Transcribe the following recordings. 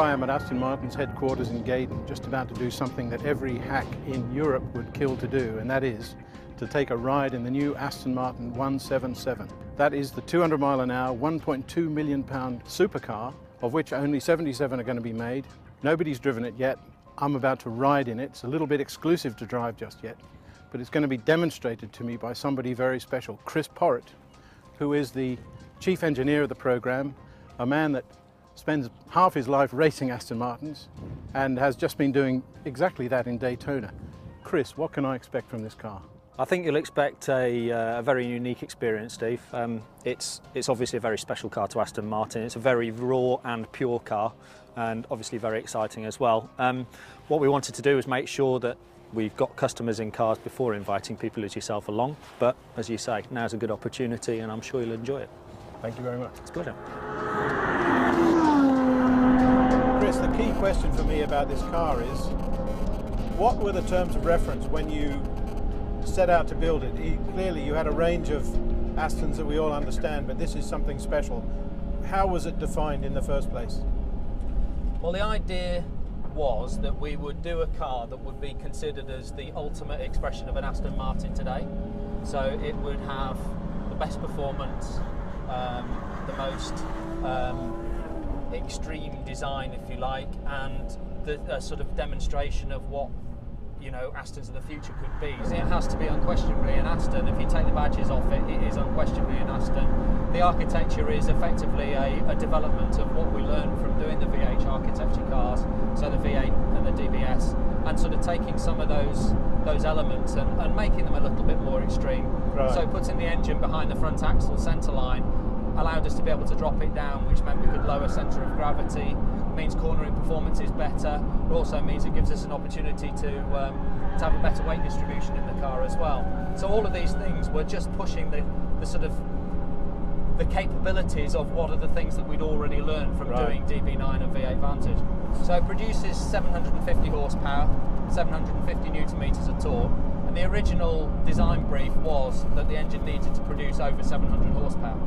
I am at Aston Martin's headquarters in Gaydon, just about to do something that every hack in Europe would kill to do, and that is to take a ride in the new Aston Martin One-77. That is the 200 mile an hour, 1.2 million pound supercar, of which only 77 are going to be made. Nobody's driven it yet. I'm about to ride in it. It's a little bit exclusive to drive just yet, but it's going to be demonstrated to me by somebody very special, Chris Porritt, who is the chief engineer of the program, a man that spends half his life racing Aston Martins and has just been doing exactly that in Daytona. Chris, what can I expect from this car? I think you'll expect a, uh, a very unique experience, Steve. Um, it's, it's obviously a very special car to Aston Martin. It's a very raw and pure car and obviously very exciting as well. Um, what we wanted to do was make sure that we've got customers in cars before inviting people as yourself along. But as you say, now's a good opportunity and I'm sure you'll enjoy it. Thank you very much. It's a pleasure. Chris, the key question for me about this car is what were the terms of reference when you set out to build it? Clearly, you had a range of Astons that we all understand, but this is something special. How was it defined in the first place? Well, the idea was that we would do a car that would be considered as the ultimate expression of an Aston Martin today. So it would have the best performance, um, the most um, extreme design, if you like, and the sort of demonstration of what you know Astons of the future could be. It has to be unquestionably an Aston. If you take the badges off it, it is unquestionably an Aston. The architecture is effectively a, a development of what we learned from doing the VH architecture cars, so the V8 and the DBS, and sort of taking some of those those elements and, and making them a little bit more extreme. Right. So putting the engine behind the front axle centre line allowed us to be able to drop it down, which meant we could lower centre of gravity. means cornering performance is better. It also means it gives us an opportunity to um, to have a better weight distribution in the car as well. So all of these things were just pushing the, the sort of the capabilities of what are the things that we'd already learned from right. doing DB9 and V8 Vantage. So it produces 750 horsepower, 750 newton meters of torque, the original design brief was that the engine needed to produce over 700 horsepower.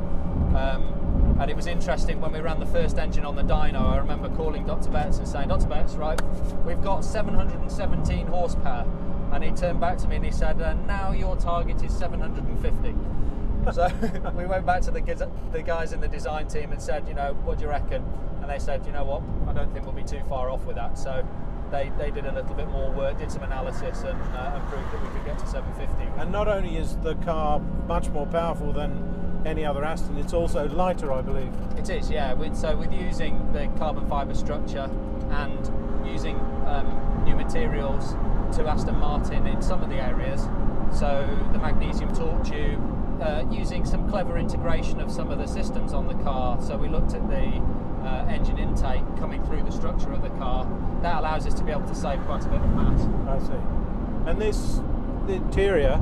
Um, and it was interesting when we ran the first engine on the dyno. I remember calling Dr. Bez and saying, Dr. Bez, right, we've got 717 horsepower. And he turned back to me and he said, uh, now your target is 750. so we went back to the, the guys in the design team and said, you know, what do you reckon? And they said, you know what, I don't think we'll be too far off with that. So they, they did a little bit more work, did some analysis, and, uh, and proved that we could get to 750. And not only is the car much more powerful than any other Aston. It's also lighter, I believe. It is, yeah. With, so with using the carbon fibre structure and using um, new materials to Aston Martin in some of the areas, so the magnesium torque tube, uh, using some clever integration of some of the systems on the car. So we looked at the uh, engine intake coming through the structure of the car. That allows us to be able to save quite a bit of mass. I see. And this, the interior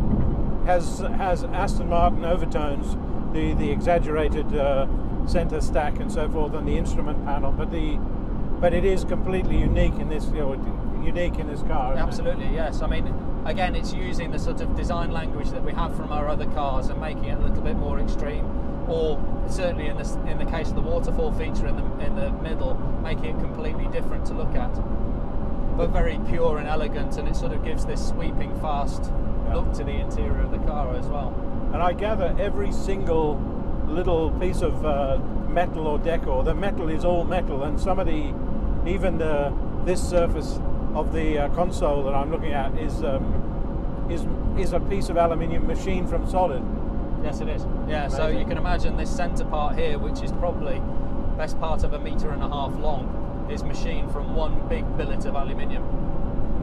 has has Aston Martin overtones the, the exaggerated uh, center stack and so forth on the instrument panel, but the but it is completely unique in this you know, unique in this car. Absolutely, it? yes. I mean, again, it's using the sort of design language that we have from our other cars and making it a little bit more extreme, or certainly in the in the case of the waterfall feature in the in the middle, making it completely different to look at, but very pure and elegant, and it sort of gives this sweeping, fast yeah. look to the interior of the car as well. And I gather every single little piece of uh, metal or decor, the metal is all metal, and some of the, even the this surface of the uh, console that I'm looking at is um, is is a piece of aluminium machine from solid. Yes, it is. Yeah, Amazing. so you can imagine this centre part here, which is probably best part of a metre and a half long, is machined from one big billet of aluminium.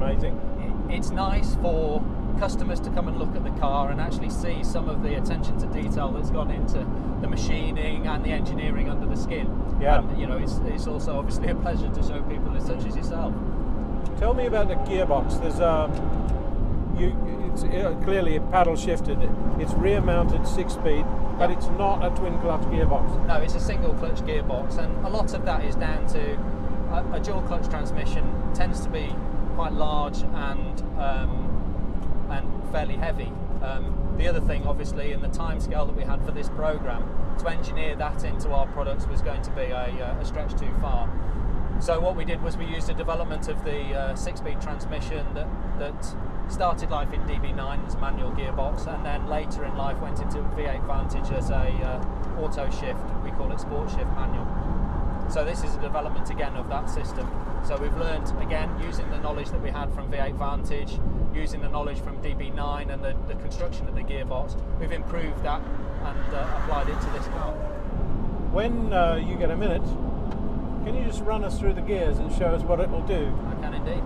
Amazing. It's nice for customers to come and look at the car and actually see some of the attention to detail that's gone into the machining and the engineering under the skin. Yeah. And, you know, it's, it's also obviously a pleasure to show people as such as yourself. Tell me about the gearbox. There's um, you, it's uh, clearly a paddle shifted. It's rear mounted six speed, but it's not a twin clutch gearbox. No, it's a single clutch gearbox, and a lot of that is down to a, a dual clutch transmission tends to be quite large and um, and fairly heavy. Um, the other thing, obviously, in the timescale that we had for this program, to engineer that into our products was going to be a, uh, a stretch too far. So what we did was we used the development of the uh, six-speed transmission that, that started life in DB9 as manual gearbox, and then later in life went into V8 Vantage as a uh, auto shift. We call it sport shift manual. So this is a development again of that system. So we've learned again using the knowledge that we had from V8 Vantage, using the knowledge from DB9 and the, the construction of the gearbox, we've improved that and uh, applied it to this car. When uh, you get a minute, can you just run us through the gears and show us what it will do? I can indeed.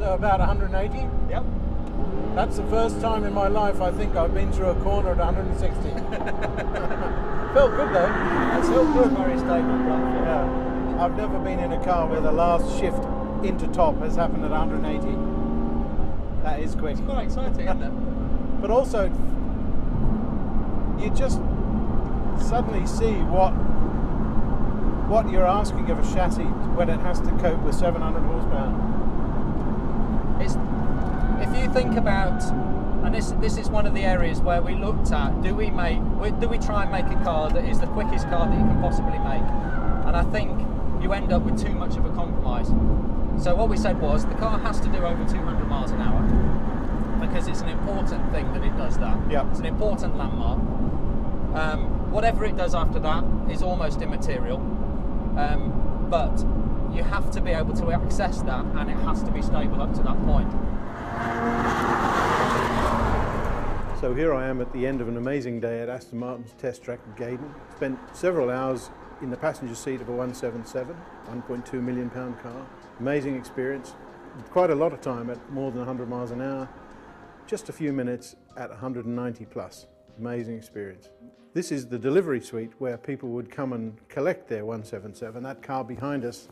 So about 180. Yep. That's the first time in my life I think I've been through a corner at 160. Felt good though. It felt good. Very stable platform. Yeah. I've never been in a car where the last shift into top has happened at 180. That is quick. It's quite exciting, isn't it? But also, you just suddenly see what what you're asking of a chassis when it has to cope with 700 horsepower. It's, you think about, and this this is one of the areas where we looked at, do we make, do we try and make a car that is the quickest car that you can possibly make? And I think you end up with too much of a compromise. So what we said was the car has to do over 200 miles an hour because it's an important thing that it does that. Yeah. It's an important landmark. Um, whatever it does after that is almost immaterial. Um, but you have to be able to access that and it has to be stable up to that point. So here I am at the end of an amazing day at Aston Martin's test track at Gaydon. Spent several hours in the passenger seat of a One-77, 1.2 million pound car. Amazing experience. Quite a lot of time at more than 100 miles an hour. Just a few minutes at 190 plus. Amazing experience. This is the delivery suite where people would come and collect their One-77. That car behind us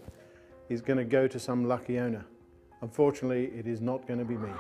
is going to go to some lucky owner. Unfortunately, it is not going to be me.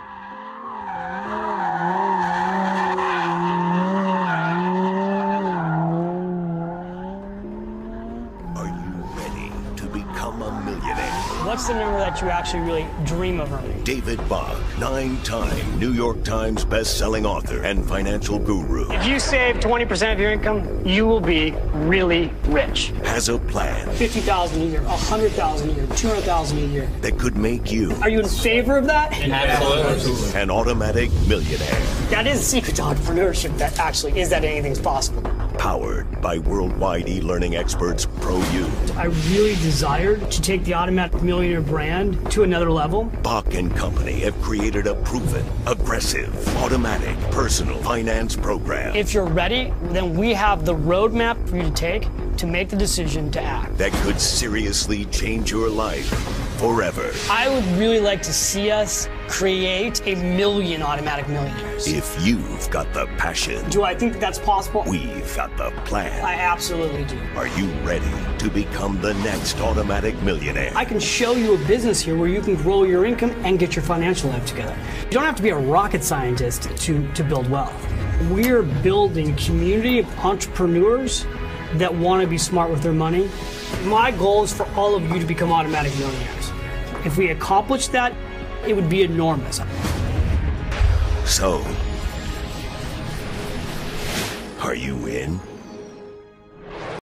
What's the number that you actually really dream of earning? David Bach, nine time New York Times best-selling author and financial guru, If you save 20% of your income, you will be really rich. has a plan 50,000 a year, 100,000 a year, 200,000 a year. that could make you Are you in favor of that? Absolutely. an automatic millionaire. That is the secret to entrepreneurship that actually is that anything's possible. Powered by worldwide e-learning experts ProU. I really desired to take the Automatic Millionaire brand to another level. Bach and Company have created a proven, aggressive, automatic personal finance program If you're ready, then we have the roadmap for you to take to make the decision to act. that could seriously change your life forever. I would really like to see us create a million automatic millionaires. If you've got the passion, Do I think that that's possible? we've got the plan. I absolutely do. Are you ready to become the next automatic millionaire? I can show you a business here where you can grow your income and get your financial life together. You don't have to be a rocket scientist to, to build wealth. We're building community of entrepreneurs that want to be smart with their money. My goal is for all of you to become automatic millionaires. If we accomplish that, it would be enormous. So, are you in?